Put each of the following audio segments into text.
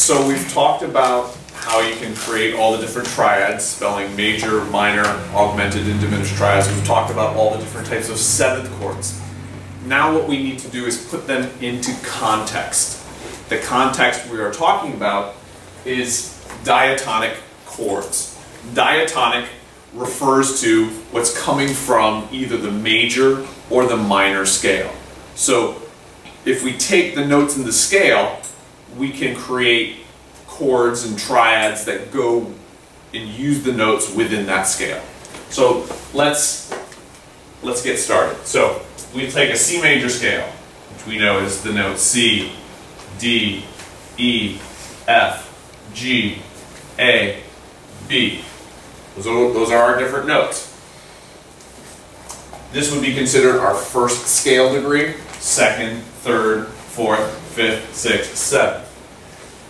So we've talked about how you can create all the different triads, spelling major, minor, augmented, and diminished triads. We've talked about all the different types of seventh chords. Now what we need to do is put them into context. The context we are talking about is diatonic chords. Diatonic refers to what's coming from either the major or the minor scale. So if we take the notes in the scale, we can create chords and triads that go and use the notes within that scale. So let's let's get started. So we take a C major scale, which we know is the note C, D, E, F, G, A, B. Those are, those are our different notes. This would be considered our first scale degree, second, third, fourth, fifth, sixth, seventh.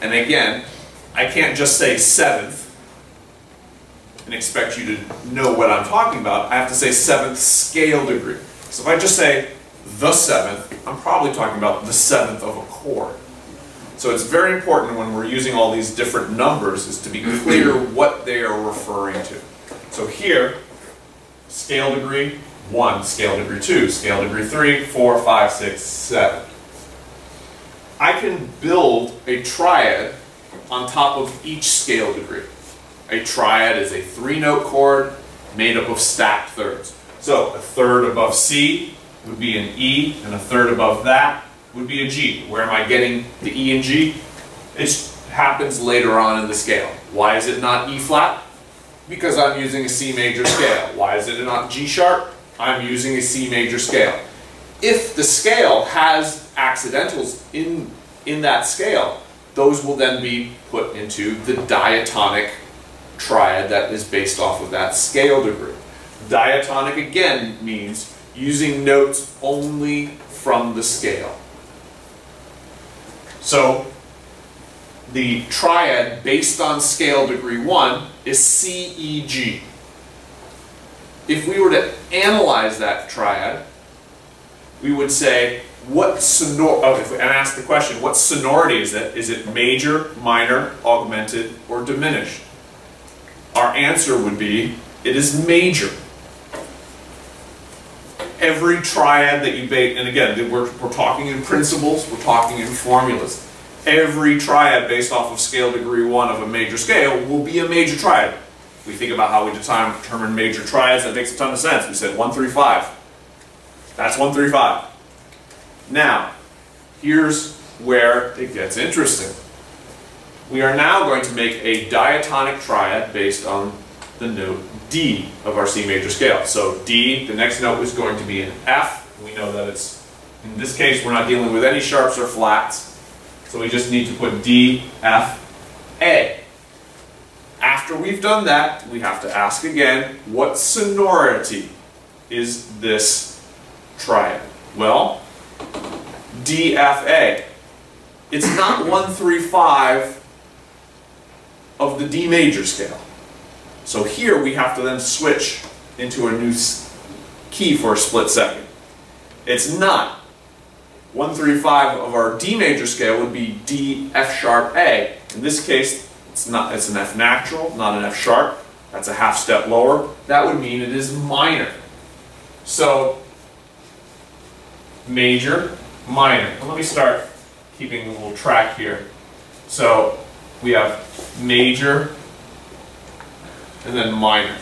And again, I can't just say seventh and expect you to know what I'm talking about. I have to say seventh scale degree. So if I just say the seventh, I'm probably talking about the seventh of a chord. So it's very important when we're using all these different numbers is to be mm-hmm. clear what they are referring to. So here, scale degree 1, scale degree 2, scale degree 3, 4, 5, 6, 7. I can build a triad on top of each scale degree. A triad is a three-note chord made up of stacked thirds. So a third above C would be an E, and a third above that would be a G. Where am I getting the E and G? It happens later on in the scale. Why is it not E flat? Because I'm using a C major scale. Why is it not G sharp? I'm using a C major scale. If the scale has accidentals in, in that scale, those will then be put into the diatonic triad that is based off of that scale degree. Diatonic again means using notes only from the scale. So the triad based on scale degree 1 is CEG. If we were to analyze that triad, we would say, what sonor oh, and ask the question, what sonority is it? Is it major, minor, augmented, or diminished? Our answer would be, it is major. Every triad that you bake, and again, we're, we're talking in principles, we're talking in formulas. Every triad based off of scale degree 1 of a major scale will be a major triad. We think about how we determine major triads, that makes a ton of sense. We said 1, 3, 5. That's 1, 3, 5. Now, here's where it gets interesting. We are now going to make a diatonic triad based on the note D of our C major scale. So D, the next note is going to be an F. We know that it's, in this case, we're not dealing with any sharps or flats. So we just need to put D, F, A. After we've done that, we have to ask again, what sonority is this triad? Well, DFA. It's not 135 of the D major scale. So here we have to then switch into a new key for a split second. It's not. 135 of our D major scale would be D F sharp A. In this case, it's not it's an F natural, not an F sharp. That's a half step lower. That would mean it is minor. So major, minor. And let me start keeping a little track here. So we have major and then minor.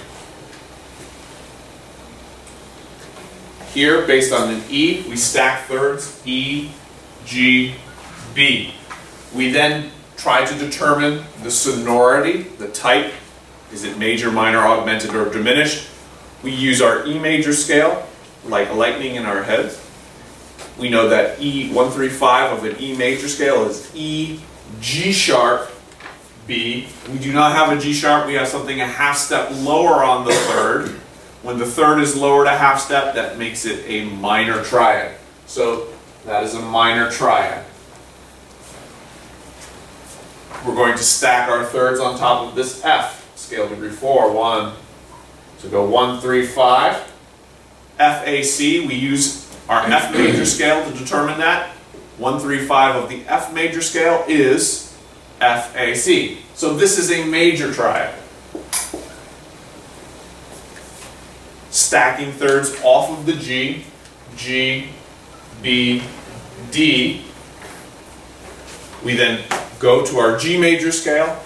Here, based on an E, we stack thirds, E, G, B. We then try to determine the sonority, the type. Is it major, minor, augmented, or diminished? We use our E major scale, like lightning in our heads. We know that E135 of an E major scale is E, G sharp, B. We do not have a G sharp, we have something a half step lower on the third. When the third is lowered a half step, that makes it a minor triad. So that is a minor triad. We're going to stack our thirds on top of this F, scale degree 4, 1. So go 1, 3, 5. FAC, we use our F major scale to determine that. 135 of the F major scale is F, A, C. So this is a major triad. Stacking thirds off of the G, G, B, D. We then go to our G major scale.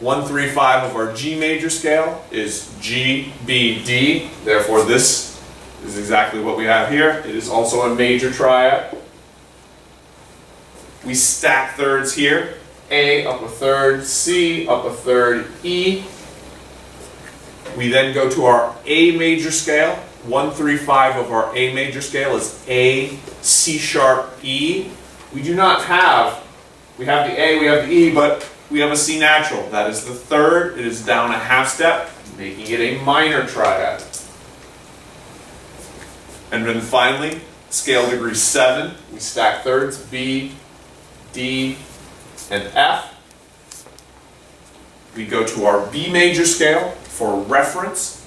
135 of our G major scale is G, B, D. Therefore, this is exactly what we have here. It is also a major triad. We stack thirds here. A up a third, C up a third, E. We then go to our A major scale. 135 of our A major scale is A, C sharp, E. We do not have, we have the A, we have the E, but we have a C natural. That is the third. It is down a half step, making it a minor triad. And then finally, scale degree 7, we stack thirds, B, D, and F. We go to our B major scale for reference.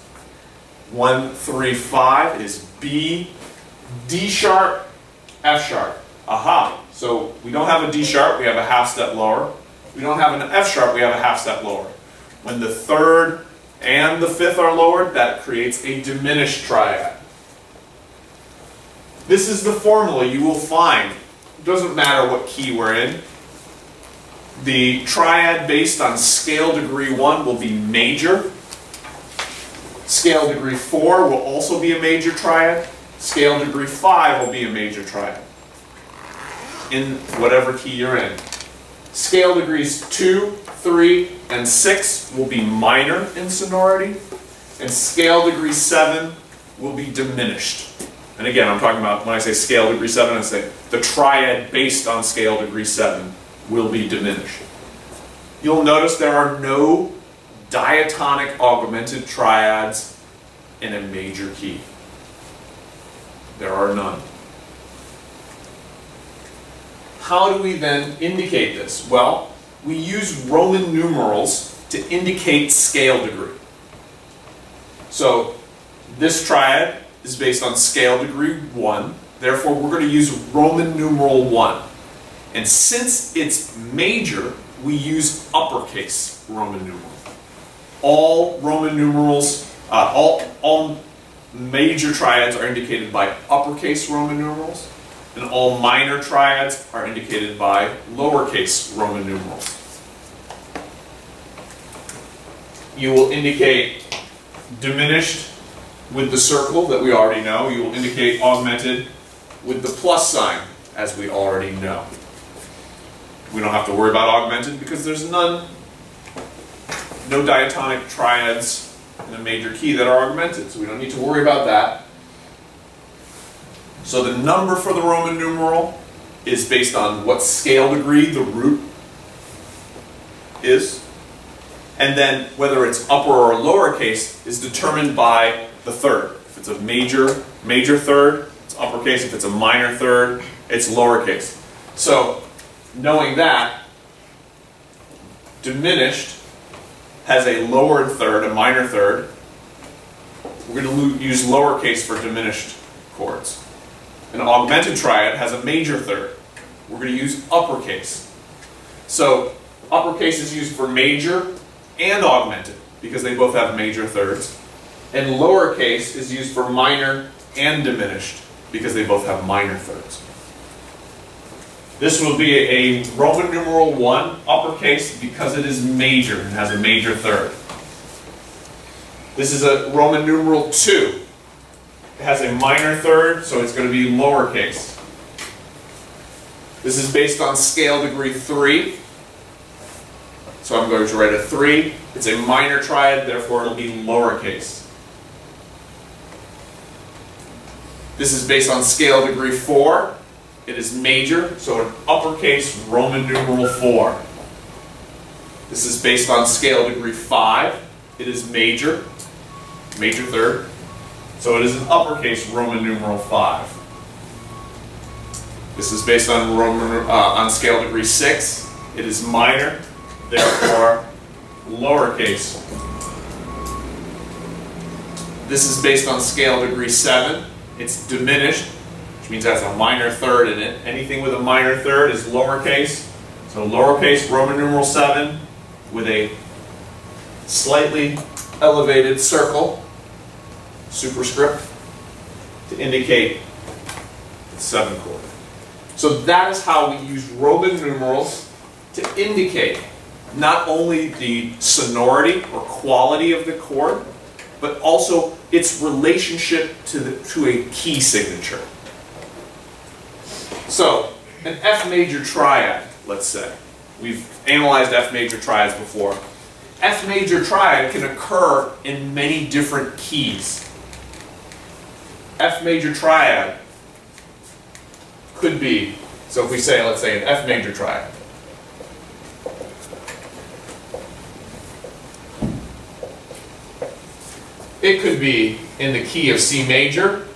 1, 3, 5 is B, D sharp, F sharp. Aha! So we don't have a D sharp, we have a half step lower. We don't have an F sharp, we have a half step lower. When the third and the fifth are lowered, that creates a diminished triad. This is the formula you will find. It doesn't matter what key we're in. The triad based on scale degree 1 will be major. Scale degree 4 will also be a major triad. Scale degree 5 will be a major triad in whatever key you're in. Scale degrees 2, 3, and 6 will be minor in sonority, and scale degree 7 will be diminished. And again, I'm talking about when I say scale degree 7, I say the triad based on scale degree 7 will be diminished. You'll notice there are no diatonic augmented triads in a major key. There are none. How do we then indicate this? Well, we use Roman numerals to indicate scale degree. So this triad is based on scale degree 1. Therefore, we're going to use Roman numeral 1. And since it's major, we use uppercase Roman numeral. All Roman numerals, uh, all, all major triads are indicated by uppercase Roman numerals, and all minor triads are indicated by lowercase Roman numerals. You will indicate diminished with the circle that we already know. You will indicate augmented with the plus sign, as we already know. We don't have to worry about augmented because there's none, no diatonic triads in a major key that are augmented, so we don't need to worry about that. So the number for the Roman numeral is based on what scale degree the root is. And then whether it's upper or lowercase is determined by the third. If it's a major, major third, it's uppercase. If it's a minor third, it's lowercase. So knowing that, diminished has a lowered third, a minor third. We're going to use lowercase for diminished chords. An augmented triad has a major third. We're going to use uppercase. So uppercase is used for major and augmented because they both have major thirds. And lowercase is used for minor and diminished because they both have minor thirds. This will be a Roman numeral 1 uppercase because it is major and has a major third. This is a Roman numeral 2. It has a minor third, so it's going to be lowercase. This is based on scale degree 3. So I'm going to write a 3. It's a minor triad, therefore it'll be lowercase. This is based on scale degree 4. It is major, so an uppercase Roman numeral 4. This is based on scale degree 5. It is major, major third. So it is an uppercase Roman numeral 5. This is based on Roman uh, on scale degree 6. It is minor, therefore lowercase. This is based on scale degree 7. It's diminished, which means it has a minor third in it. Anything with a minor third is lowercase. So lowercase Roman numeral 7 with a slightly elevated circle, superscript, to indicate the 7 chord. So that is how we use Roman numerals to indicate not only the sonority or quality of the chord, but also its relationship to, the, to a key signature. So, an F major triad, let's say. We've analyzed F major triads before. F major triad can occur in many different keys. F major triad could be, so if we say, let's say an F major triad, it could be in the key of C major.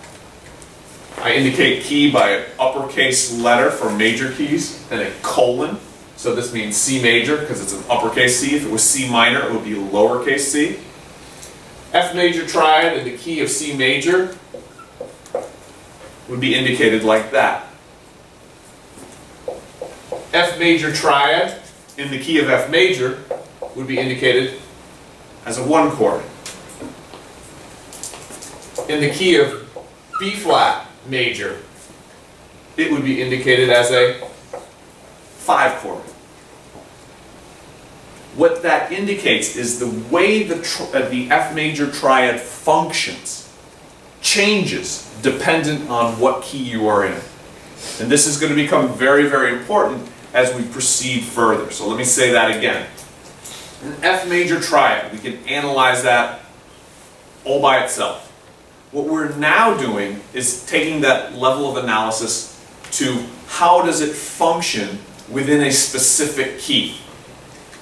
I indicate key by an uppercase letter for major keys and a colon. So this means C major because it's an uppercase C. If it was C minor, it would be lowercase c. F major triad in the key of C major would be indicated like that. F major triad in the key of F major would be indicated as a one chord. In the key of B flat major, it would be indicated as a five chord. What that indicates is the way the, uh, the F major triad functions changes dependent on what key you are in. And this is going to become very, very important as we proceed further. So let me say that again. An F major triad, we can analyze that all by itself. What we're now doing is taking that level of analysis to how does it function within a specific key.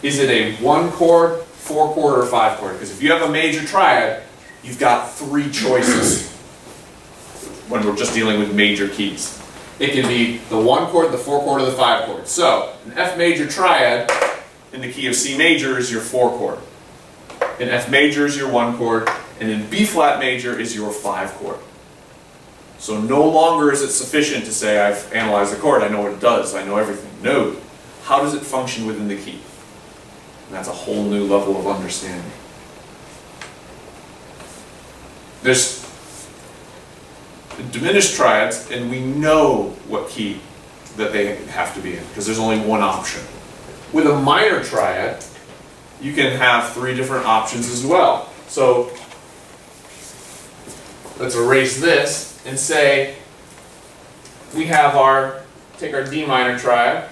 Is it a one chord, four chord, or five chord? Because if you have a major triad, you've got three choices when we're just dealing with major keys. It can be the one chord, the four chord, or the five chord. So, an F major triad in the key of C major is your four chord. An F major is your one chord, and in B flat major is your five chord. So no longer is it sufficient to say I've analyzed the chord, I know what it does, I know everything. No. How does it function within the key? And that's a whole new level of understanding. There's diminished triads, and we know what key that they have to be in, because there's only one option. With a minor triad, you can have three different options as well. So let's erase this and say we have our, take our D minor triad,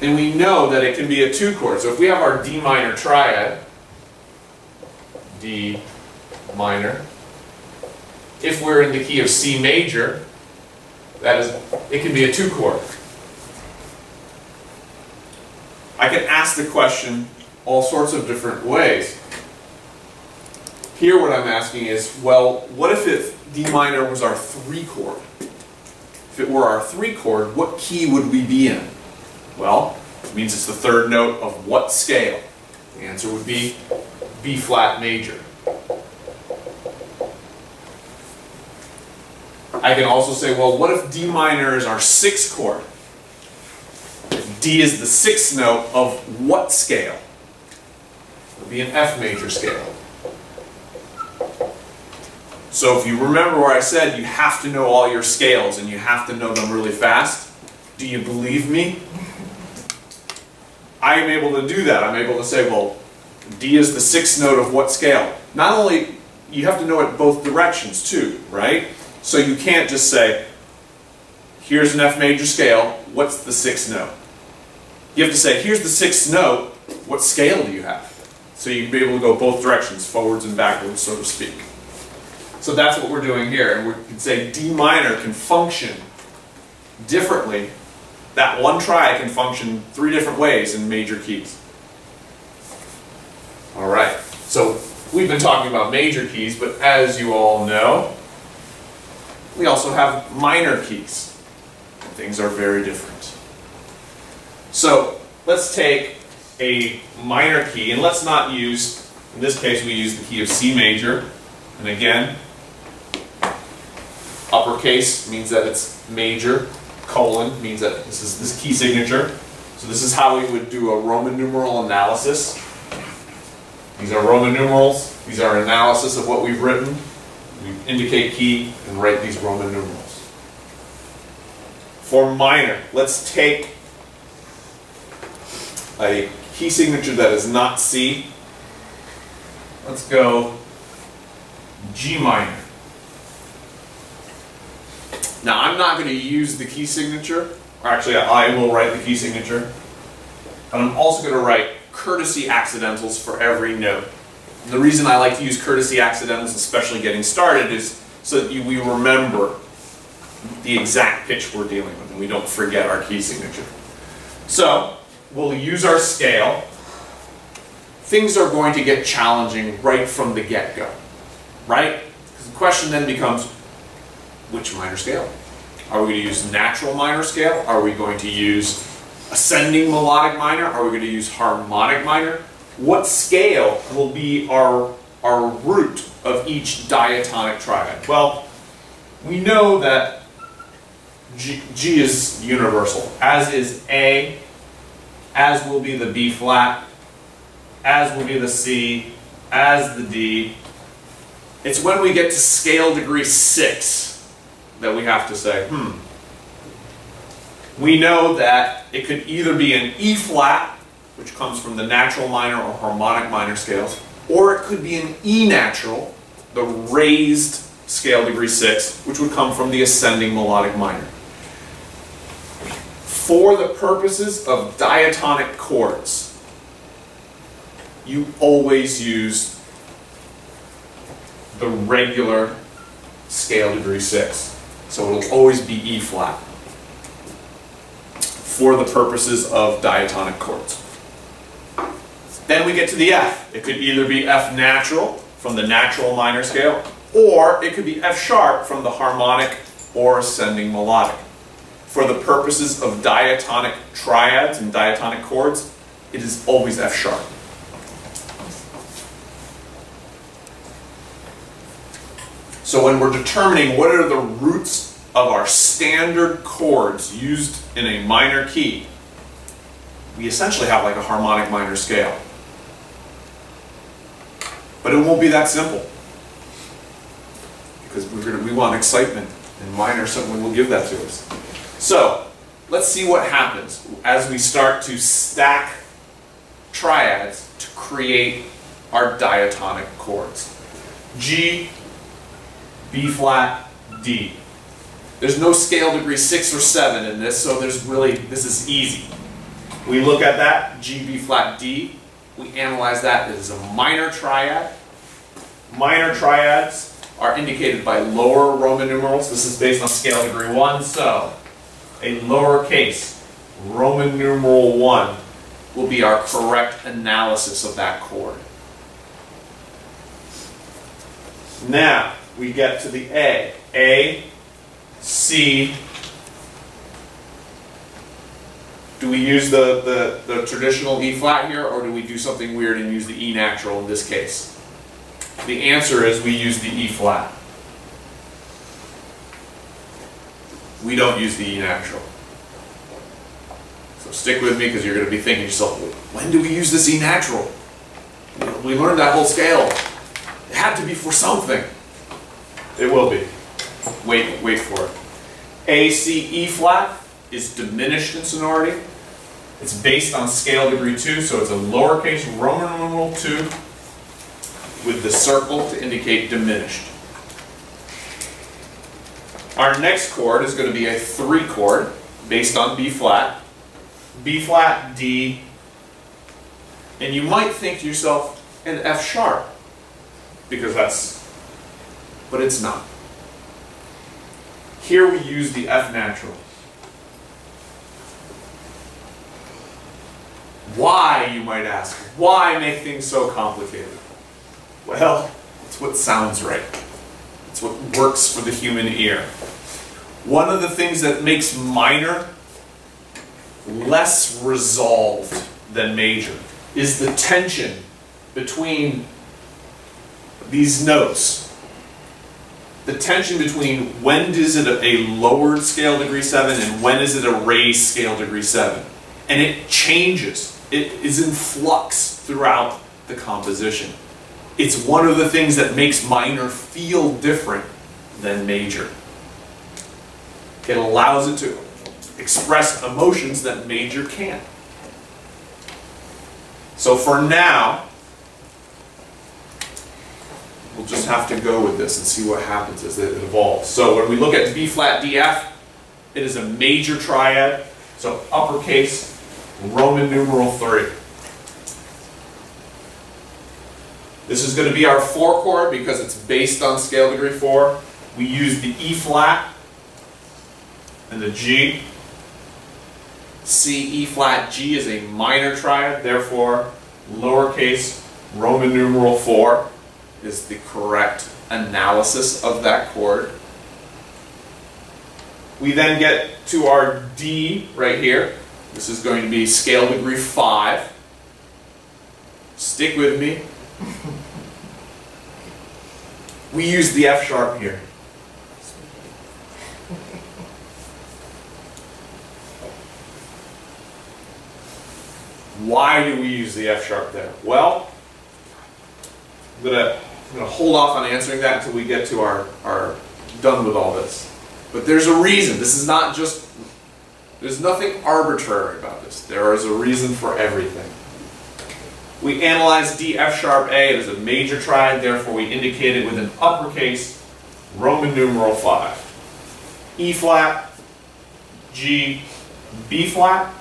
and we know that it can be a two chord. So if we have our D minor triad, D minor, if we're in the key of C major, that is, it can be a two chord. I can ask the question all sorts of different ways. Here what I'm asking is, well, what if D minor was our three chord? If it were our three chord, what key would we be in? Well, it means it's the third note of what scale? The answer would be B flat major. I can also say, well, what if D minor is our sixth chord? If D is the sixth note of what scale? It would be an F major scale. So if you remember where I said you have to know all your scales and you have to know them really fast, do you believe me? I am able to do that. I'm able to say, well, D is the sixth note of what scale? Not only, you have to know it both directions too, right? So you can't just say, here's an F major scale, what's the sixth note? You have to say, here's the sixth note, what scale do you have? So you can be able to go both directions, forwards and backwards, so to speak. So that's what we're doing here. And we can say D minor can function differently. That one triad can function three different ways in major keys. All right. So we've been talking about major keys, but as you all know, we also have minor keys. Things are very different. So let's take a minor key, and let's not use, in this case we use the key of C major, and again, uppercase means that it's major. colon means that this is this key signature. So this is how we would do a Roman numeral analysis. These are Roman numerals. These are analysis of what we've written. We indicate key and write these Roman numerals. For minor, let's take a key signature that is not C. Let's go G minor. Now I'm not going to use the key signature, or actually I will write the key signature, and I'm also going to write courtesy accidentals for every note. And the reason I like to use courtesy accidentals, especially getting started, is so that you, we remember the exact pitch we're dealing with and we don't forget our key signature. So we'll use our scale. Things are going to get challenging right from the get-go, right? Because the question then becomes, which minor scale? Are we going to use natural minor scale? Are we going to use ascending melodic minor? Are we going to use harmonic minor? What scale will be our, our root of each diatonic triad? Well, we know that G, G is universal, as is A, as will be the B flat, as will be the C, as the D. It's when we get to scale degree 6 that we have to say, hmm. We know that it could either be an E flat, which comes from the natural minor or harmonic minor scales, or it could be an E natural, the raised scale degree 6, which would come from the ascending melodic minor. For the purposes of diatonic chords, you always use the regular scale degree 6. So it'll always be E flat for the purposes of diatonic chords. Then we get to the F. It could either be F natural from the natural minor scale, or it could be F sharp from the harmonic or ascending melodic. For the purposes of diatonic triads and diatonic chords, it is always F sharp. So when we're determining what are the roots of our standard chords used in a minor key, we essentially have like a harmonic minor scale. But it won't be that simple. Because we're gonna, we want excitement, and minor someone will give that to us. So, let's see what happens as we start to stack triads to create our diatonic chords. G, B flat, D. There's no scale degree 6 or 7 in this, so there's really, this is easy. We look at that, G, B flat, D. We analyze that as a minor triad. Minor triads are indicated by lower Roman numerals. This is based on scale degree 1, so a lowercase Roman numeral 1 will be our correct analysis of that chord. Now, we get to the A. A, C. Do we use the, the, the traditional E flat here, or do we do something weird and use the E natural in this case? The answer is we use the E flat. We don't use the E natural. So stick with me because you're going to be thinking to yourself, when do we use this E natural? We learned that whole scale. It had to be for something. It will be. Wait, wait for it. A, C, E flat is diminished in sonority. It's based on scale degree 2, so it's a lowercase Roman numeral 2 with the circle to indicate diminished. Our next chord is going to be a 3 chord based on B flat. B flat, D, and you might think to yourself, an F sharp, because that's but it's not. Here we use the F natural. Why, you might ask? Why make things so complicated? Well, it's what sounds right. It's what works for the human ear. One of the things that makes minor less resolved than major is the tension between these notes the tension between when is it a lowered scale degree 7 and when is it a raised scale degree 7. And it changes. It is in flux throughout the composition. It's one of the things that makes minor feel different than major. It allows it to express emotions that major can't. So for now, we'll just have to go with this and see what happens as it evolves. So when we look at B flat DF, it is a major triad, so uppercase Roman numeral 3. This is going to be our 4 chord because it's based on scale degree 4. We use the E flat and the G. C, E flat, G is a minor triad, therefore lowercase Roman numeral 4 is the correct analysis of that chord. We then get to our D right here. This is going to be scale degree 5. Stick with me. We use the F sharp here. Why do we use the F sharp there? Well, I'm gonna, I'm gonna hold off on answering that until we get to our, our done with all this. But there's a reason. This is not just, there's nothing arbitrary about this. There is a reason for everything. We analyze D F sharp A. It is a major triad, therefore we indicate it with an uppercase Roman numeral 5. E flat, G, B flat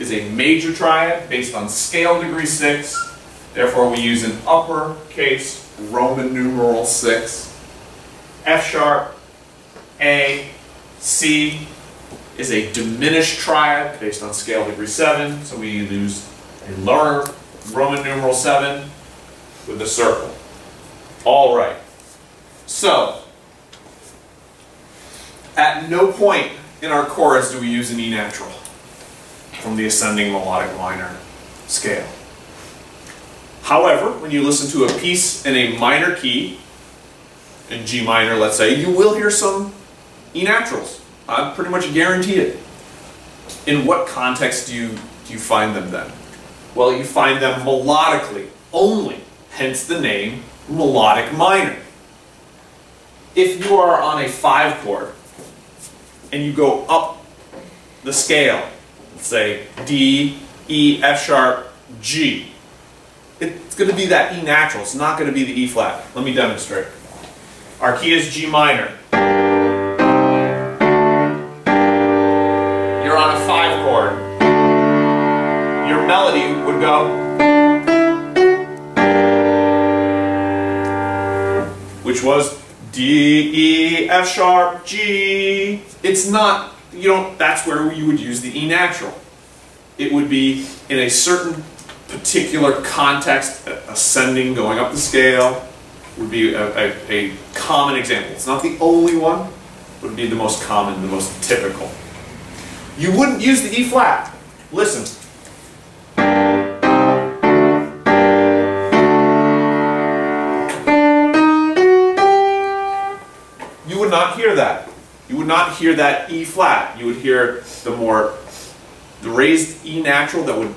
is a major triad based on scale degree 6. Therefore we use an uppercase Roman numeral 6. F sharp, A, C is a diminished triad based on scale degree 7. So we use a lower Roman numeral 7 with a circle. All right. So, at no point in our chorus do we use an E natural from the ascending melodic minor scale. However, when you listen to a piece in a minor key, in G minor, let's say, you will hear some E naturals. I pretty much guarantee it. In what context do you, do you find them then? Well, you find them melodically only, hence the name melodic minor. If you are on a five chord and you go up the scale, let's say D, E, F sharp, G, it's going to be that E natural. It's not going to be the E flat. Let me demonstrate. Our key is G minor. You're on a five chord. Your melody would go. Which was D, E, F sharp, G. It's not, you know, that's where you would use the E natural. It would be in a certain particular context, ascending, going up the scale, would be a, a, a common example. It's not the only one, would be the most common, the most typical. You wouldn't use the E flat. Listen. You would not hear that. You would not hear that E flat. You would hear the more, the raised E natural that would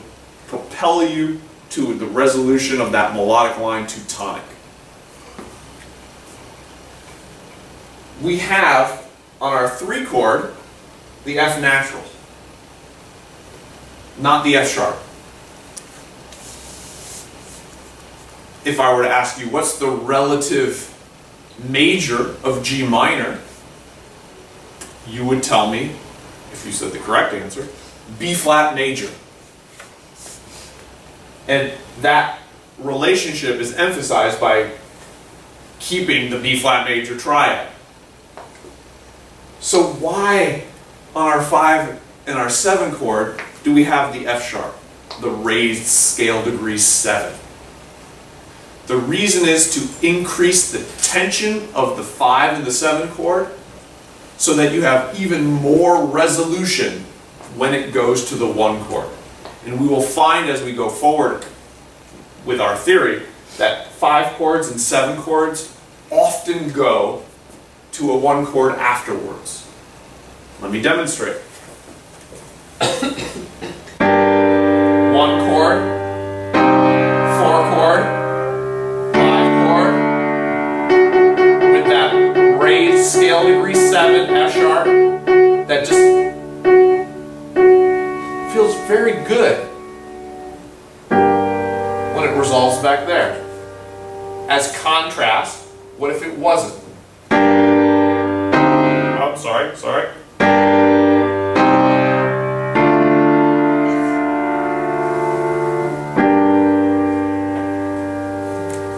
propel you to the resolution of that melodic line to tonic. We have on our three chord the F natural, not the F sharp. If I were to ask you what's the relative major of G minor, you would tell me, if you said the correct answer, B flat major. And that relationship is emphasized by keeping the B flat major triad. So why on our 5 and our 7 chord do we have the F sharp, the raised scale degree 7? The reason is to increase the tension of the 5 and the 7 chord so that you have even more resolution when it goes to the 1 chord. And we will find as we go forward with our theory that 5 chords and 7 chords often go to a one chord afterwards. Let me demonstrate. one chord, four chord, five chord, with that raised scale degree seven F sharp, that just very good when it resolves back there. As contrast, what if it wasn't? Oh, sorry, sorry.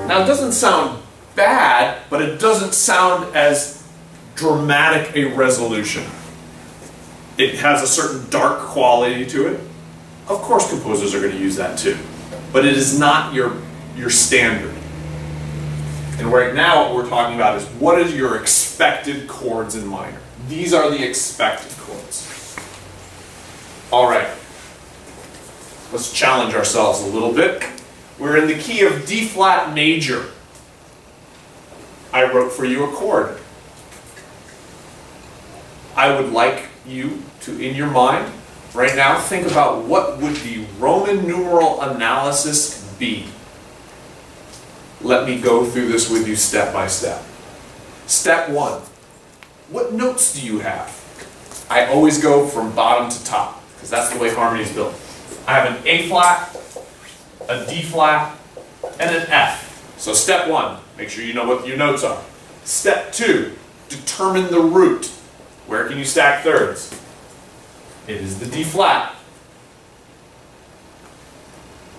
Now it doesn't sound bad, but it doesn't sound as dramatic a resolution. It has a certain dark quality to it. Of course composers are going to use that too. But it is not your, your standard. And right now what we're talking about is what is your expected chords in minor. These are the expected chords. All right. Let's challenge ourselves a little bit. We're in the key of D flat major. I wrote for you a chord. I would like you to, in your mind, right now, think about what would the Roman numeral analysis be. Let me go through this with you step by step. Step one, what notes do you have? I always go from bottom to top, because that's the way harmony is built. I have an A flat, a D flat, and an F. So step one, make sure you know what your notes are. Step two, determine the root. Where can you stack thirds? It is the D flat.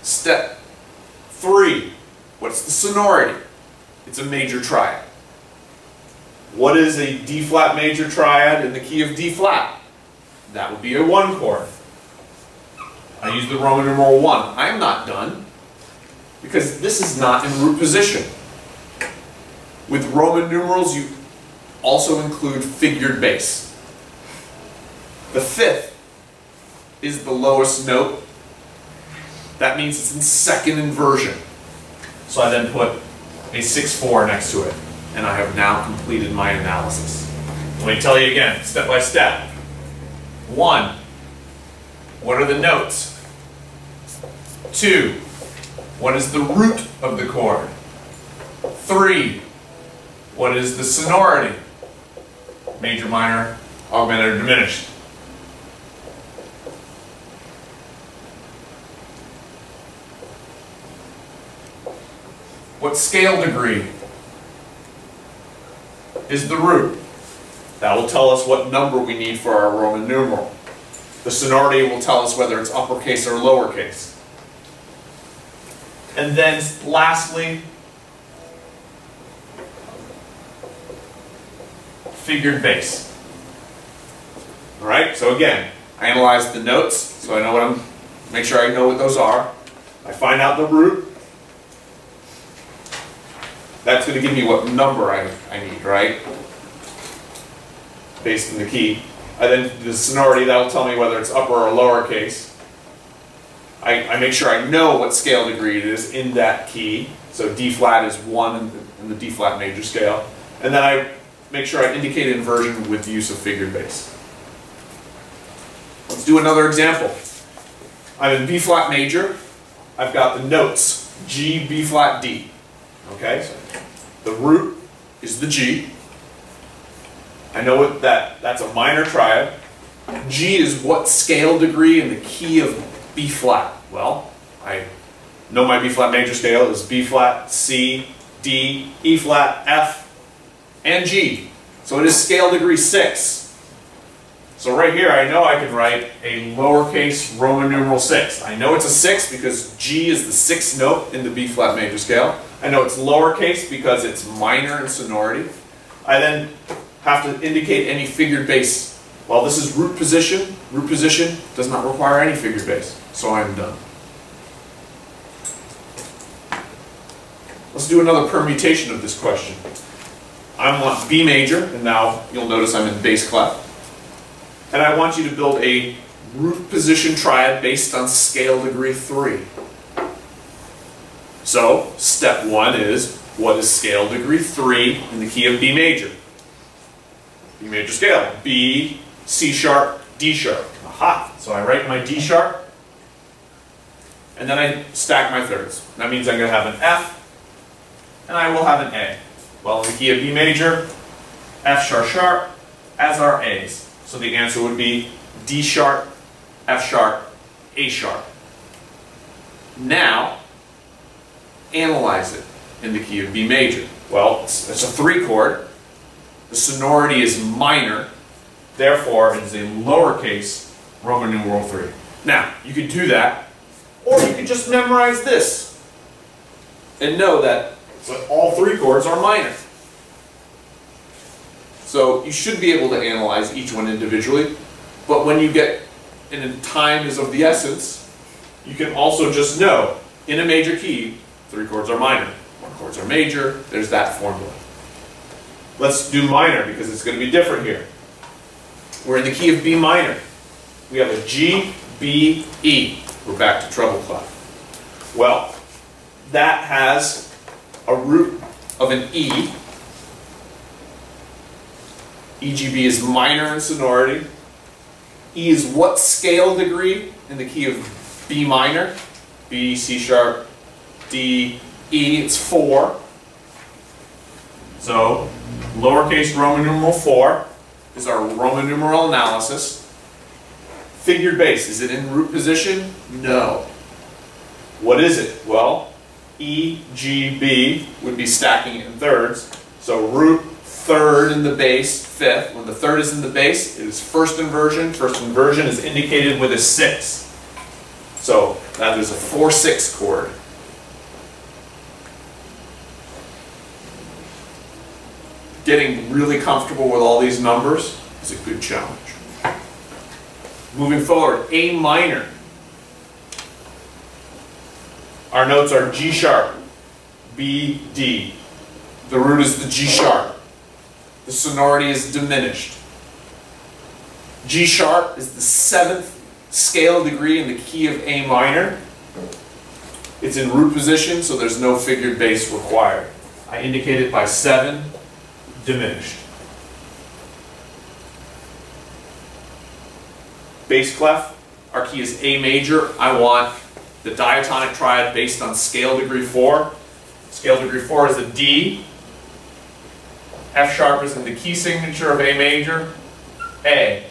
Step three, what's the sonority? It's a major triad. What is a D flat major triad in the key of D flat? That would be a one chord. I use the Roman numeral one. I am not done because this is not in root position. With Roman numerals, you also include figured bass. The fifth is the lowest note. That means it's in second inversion. So I then put a 6-4 next to it, and I have now completed my analysis. Let me tell you again, step by step. One, what are the notes? Two, what is the root of the chord? Three, what is the sonority? Major, minor, augmented, or diminished. What scale degree is the root? That will tell us what number we need for our Roman numeral. The sonority will tell us whether it's uppercase or lowercase. And then lastly, figured bass. All right, so again, I analyze the notes, so I know what I'm, make sure I know what those are. I find out the root. That's going to give me what number I, I need, right? Based on the key. And then the sonority, that'll tell me whether it's upper or lowercase. I, I make sure I know what scale degree it is in that key. So D flat is 1 in the, in the D flat major scale. And then I make sure I indicate inversion with the use of figured bass. Let's do another example. I'm in B flat major. I've got the notes G, B flat, D. Okay, so the root is the G. I know that, that's a minor triad. G is what scale degree in the key of B flat? Well, I know my B flat major scale is B flat, C, D, E flat, F, and G. So it is scale degree 6. So right here I know I can write a lowercase Roman numeral 6. I know it's a 6 because G is the sixth note in the B flat major scale. I know it's lowercase because it's minor in sonority. I then have to indicate any figured bass. Well, this is root position. Root position does not require any figured bass, so I'm done. Let's do another permutation of this question. I want B major, and now you'll notice I'm in bass clef. And I want you to build a root position triad based on scale degree 3. So, step one is, what is scale degree 3 in the key of B major? B major scale. B, C sharp, D sharp. Aha! So I write my D sharp, and then I stack my thirds. That means I'm going to have an F, and I will have an A. Well, in the key of B major, F sharp sharp, as are A's. So the answer would be D sharp, F sharp, A sharp. Now, analyze it in the key of B major. Well, it's, it's a three chord. The sonority is minor. Therefore, it is a lowercase Roman numeral 3. Now, you could do that, or you could just memorize this and know that all three chords are minor. So you should be able to analyze each one individually, but when you get, and time is of the essence, you can also just know, in a major key, three chords are minor, one chords are major, there's that formula. Let's do minor because it's going to be different here. We're in the key of B minor. We have a G, B, E. We're back to treble clef. Well, that has a root of an E. EGB is minor in sonority. E is what scale degree in the key of B minor? B, C sharp, D, E, it's 4. So, lowercase Roman numeral 4 is our Roman numeral analysis. Figured bass, is it in root position? No. What is it? Well, E, G, B would be stacking it in thirds. So root third in the bass, fifth. When the third is in the bass, it is first inversion. First inversion is indicated with a 6. So now there's a 4-6 chord. Getting really comfortable with all these numbers is a good challenge. Moving forward, A minor. Our notes are G sharp, B, D. The root is the G sharp. The sonority is diminished. G sharp is the seventh scale degree in the key of A minor. It's in root position, so there's no figured bass required. I indicate it by 7, diminished. Bass clef, our key is A major. I want the diatonic triad based on scale degree 4. Scale degree 4 is a D. F sharp is in the key signature of A major. A.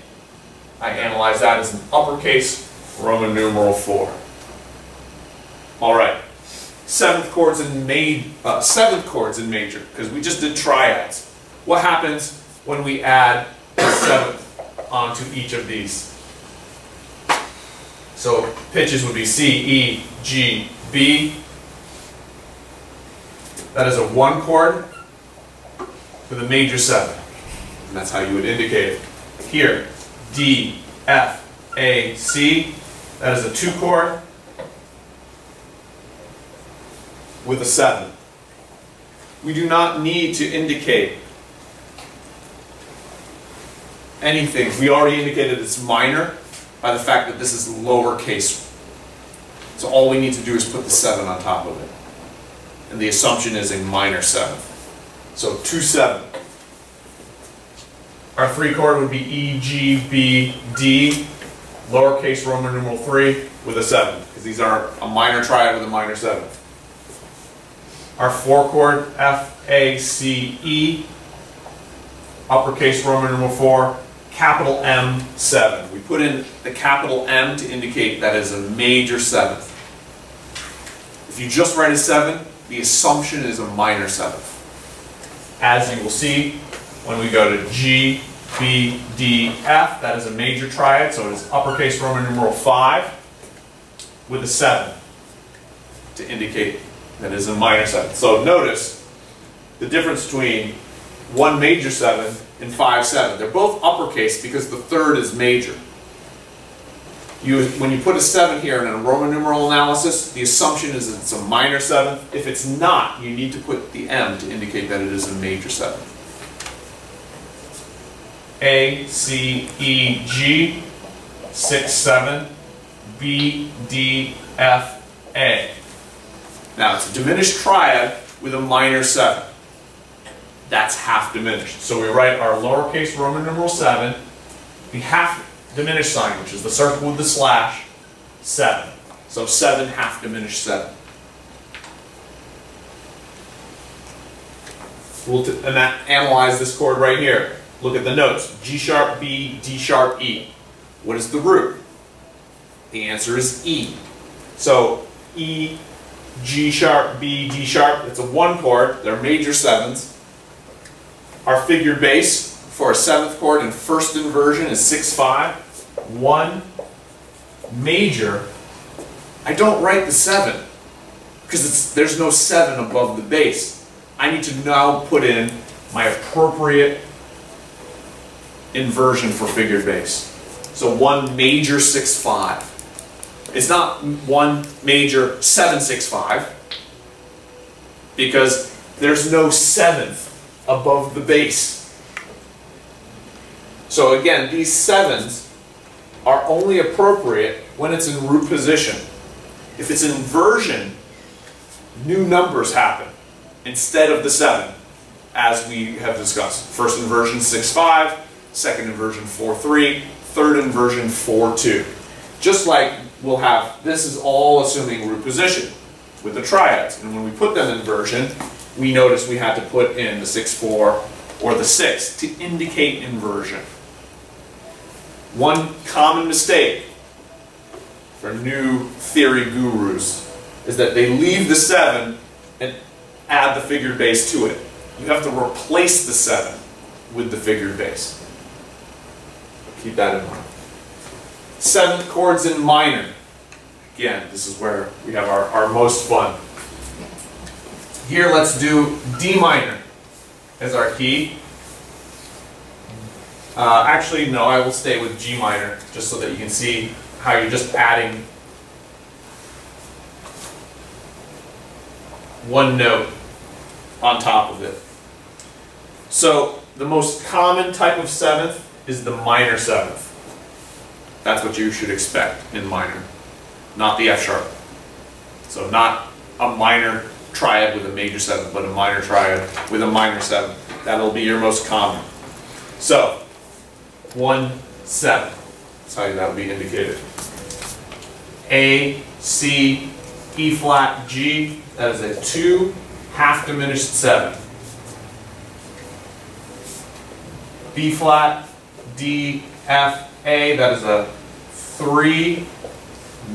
I analyze that as an uppercase Roman numeral 4. All right. Seventh chords in ma uh, seventh chords in major because we just did triads. What happens when we add a seventh onto each of these? So pitches would be C, E, G, B. That is a one chord with a major seven. And that's how you would indicate it. Here, D, F, A, C. That is a two chord with a seven. We do not need to indicate anything. We already indicated it's minor by the fact that this is lowercase. So all we need to do is put the 7 on top of it. And the assumption is a minor 7. So 2 7. Our 3 chord would be E, G, B, D, lowercase Roman numeral 3 with a 7, because these are a minor triad with a minor 7. Our 4 chord F, A, C, E, uppercase Roman numeral 4, capital M, 7. We put in the capital M to indicate that is a major seventh. If you just write a 7, the assumption is a minor seventh. As you will see when we go to G, B, D, F, that is a major triad, so it is uppercase Roman numeral 5 with a 7 to indicate that is a minor 7. So notice the difference between one major 7 and 5, 7. They're both uppercase because the third is major. You, when you put a 7 here in a Roman numeral analysis, the assumption is it's a minor 7. If it's not, you need to put the M to indicate that it is a major 7. A, C, E, G, 6, 7, B, D, F, A. Now it's a diminished triad with a minor 7. That's half diminished. So we write our lowercase Roman numeral 7, the half diminished sign, which is the circle with the slash, 7. So 7 half diminished 7. We'll and that, analyze this chord right here. Look at the notes. G sharp, B, D sharp, E. What is the root? The answer is E. So E, G sharp, B, D sharp, it's a one chord. They're major sevenths. Our figured bass for a seventh chord in first inversion is 6-5. One major. I don't write the seven because there's no seven above the bass. I need to now put in my appropriate inversion for figured bass. So one major 6-5. It's not one major 7-6-5 because there's no seventh above the bass. So again, these sevens are only appropriate when it's in root position. If it's inversion, new numbers happen instead of the seven, as we have discussed. First inversion 6-5, second inversion 4-3, third inversion 4-2. Just like we'll have, this is all assuming root position with the triads. And when we put them in inversion, we notice we had to put in the 6-4 or the 6 to indicate inversion. One common mistake for new theory gurus is that they leave the 7 and add the figured bass to it. You have to replace the 7 with the figured bass. Keep that in mind. Seventh chords in minor. Again, this is where we have our, our most fun. Here, let's do D minor as our key. Uh, actually, no, I will stay with G minor, just so that you can see how you're just adding one note on top of it. So, the most common type of seventh is the minor seventh. That's what you should expect in minor, not the F sharp. So not a minor triad with a major seventh, but a minor triad with a minor seventh. That'll be your most common. So, one, seven. That's how that would be indicated. A, C, E flat, G. That is a two half diminished seven. B flat, D, F, A. That is a three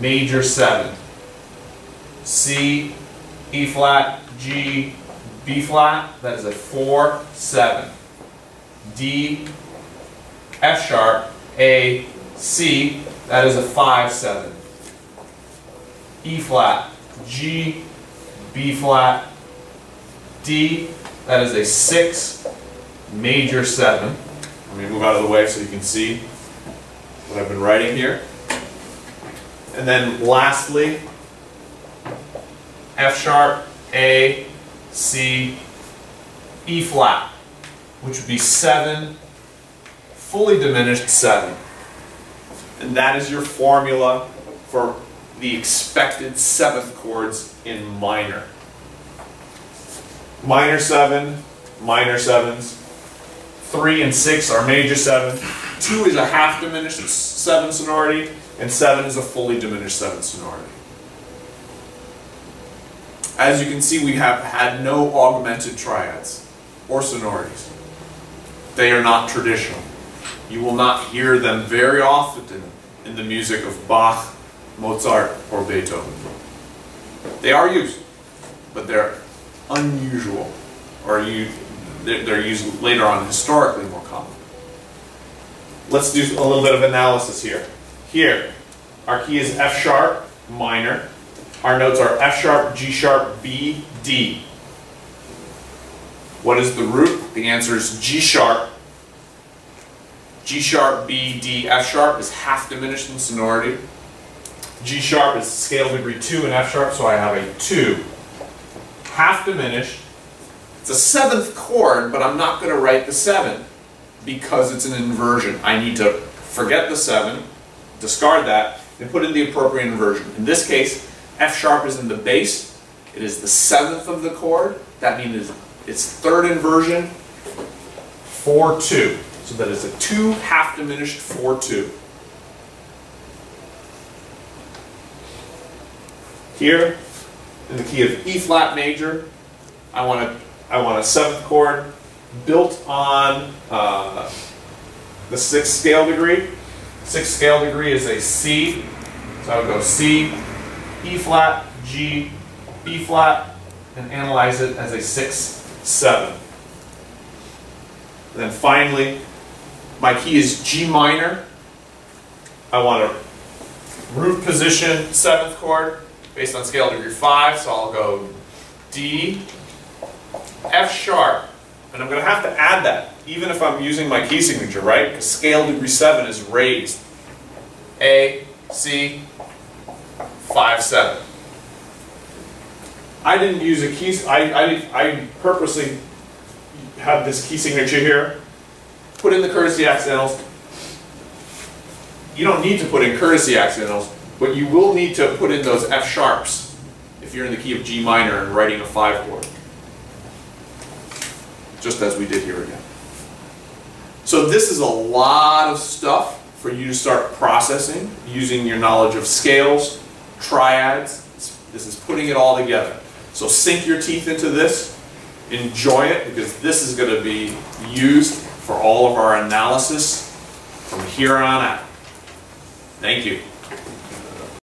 major seven. C, E flat, G, B flat, that is a 4, 7. D, F sharp, A, C, that is a 5, 7. E flat, G, B flat, D, that is a 6, major 7. Let me move out of the way so you can see what I've been writing here. And then lastly, F sharp, A, C, E flat, which would be 7, fully diminished 7. And that is your formula for the expected seventh chords in minor. Minor 7, minor 7s. 3 and 6 are major 7. 2 is a half diminished 7 sonority, and 7 is a fully diminished 7 sonority. As you can see, we have had no augmented triads or sonorities. They are not traditional. You will not hear them very often in the music of Bach, Mozart, or Beethoven. They are used, but they're unusual, or you, they're used later on historically more common. Let's do a little bit of analysis here. Here, our key is F sharp, minor, our notes are F sharp, G sharp, B, D. What is the root? The answer is G sharp. G sharp, B, D, F sharp is half diminished in sonority. G sharp is scale degree 2 in F sharp, so I have a 2. Half diminished. It's a seventh chord, but I'm not going to write the 7 because it's an inversion. I need to forget the 7, discard that, and put in the appropriate inversion. In this case, F sharp is in the bass. It is the seventh of the chord. That means it's third inversion 4-2. So that is a two half diminished 4-2. Here, in the key of E flat major, I want a, I want a seventh chord built on uh, the sixth scale degree. Sixth scale degree is a C, so I would go C, E flat, G, B flat, and analyze it as a 6, 7. then finally, my key is G minor. I want a root position 7th chord based on scale degree 5, so I'll go D, F sharp, and I'm going to have to add that, even if I'm using my key signature, right? Because scale degree 7 is raised. A, C, 5, 7. I didn't use a key, I, I, I purposely have this key signature here, put in the courtesy accidentals. You don't need to put in courtesy accidentals, but you will need to put in those F sharps if you're in the key of G minor and writing a five chord. Just as we did here again. So this is a lot of stuff for you to start processing using your knowledge of scales, triads. This is putting it all together. So sink your teeth into this, enjoy it, because this is going to be used for all of our analysis from here on out. Thank you.